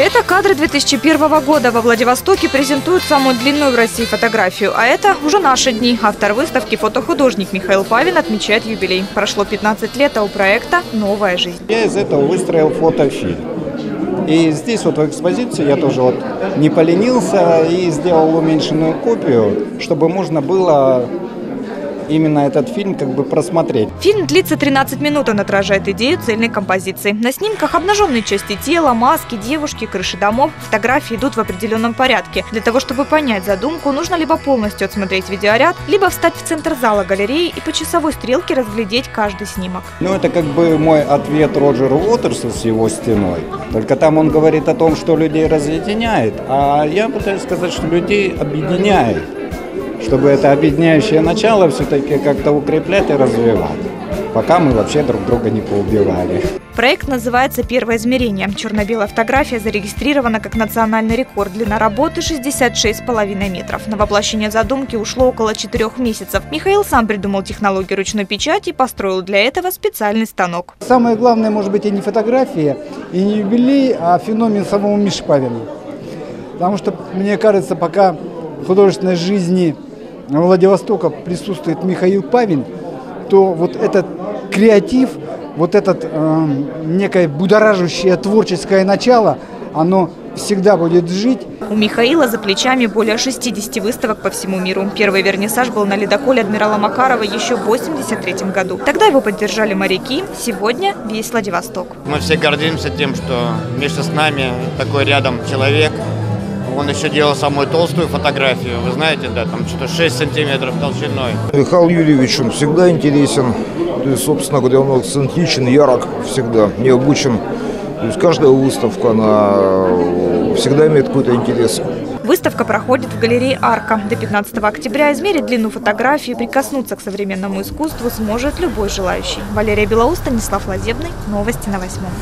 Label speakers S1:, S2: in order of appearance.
S1: Это кадры 2001 года. Во Владивостоке презентуют самую длинную в России фотографию. А это уже наши дни. Автор выставки фотохудожник Михаил Павин отмечает юбилей. Прошло 15 лет, а у проекта новая жизнь.
S2: Я из этого выстроил фотофильм. И здесь вот в экспозиции я тоже вот не поленился и сделал уменьшенную копию, чтобы можно было именно этот фильм как бы просмотреть.
S1: Фильм длится 13 минут, он отражает идею цельной композиции. На снимках обнаженные части тела, маски, девушки, крыши домов. Фотографии идут в определенном порядке. Для того, чтобы понять задумку, нужно либо полностью отсмотреть видеоряд, либо встать в центр зала галереи и по часовой стрелке разглядеть каждый снимок.
S2: Ну, это как бы мой ответ Роджеру Уотерсу с его стеной. Только там он говорит о том, что людей разъединяет, а я пытаюсь сказать, что людей объединяет чтобы это объединяющее начало все-таки как-то укреплять и развивать, пока мы вообще друг друга не поубивали.
S1: Проект называется «Первое измерение». Черно-белая фотография зарегистрирована как национальный рекорд. Длина работы 66,5 метров. На воплощение задумки ушло около четырех месяцев. Михаил сам придумал технологию ручной печати и построил для этого специальный станок.
S3: Самое главное, может быть, и не фотография, и не юбилей, а феномен самого Миши Павина. Потому что, мне кажется, пока в художественной жизни Владивостока присутствует Михаил Павин, то вот этот креатив, вот этот э, некое будоражащее творческое начало, оно всегда будет жить.
S1: У Михаила за плечами более 60 выставок по всему миру. Первый вернисаж был на ледоколе адмирала Макарова еще в 83 году. Тогда его поддержали моряки. Сегодня весь Владивосток.
S4: Мы все гордимся тем, что вместе с нами такой рядом человек, он еще делал самую толстую фотографию, вы знаете, да, там что-то 6 сантиметров толщиной.
S5: Михаил Юрьевич, он всегда интересен, то есть, собственно говоря, он эксцентричен, ярок всегда, необычен. То есть каждая выставка, она всегда имеет какой-то интерес.
S1: Выставка проходит в галерее «Арка». До 15 октября измерить длину фотографии и прикоснуться к современному искусству сможет любой желающий. Валерия Белоус, Станислав Лазебный. Новости на восьмом.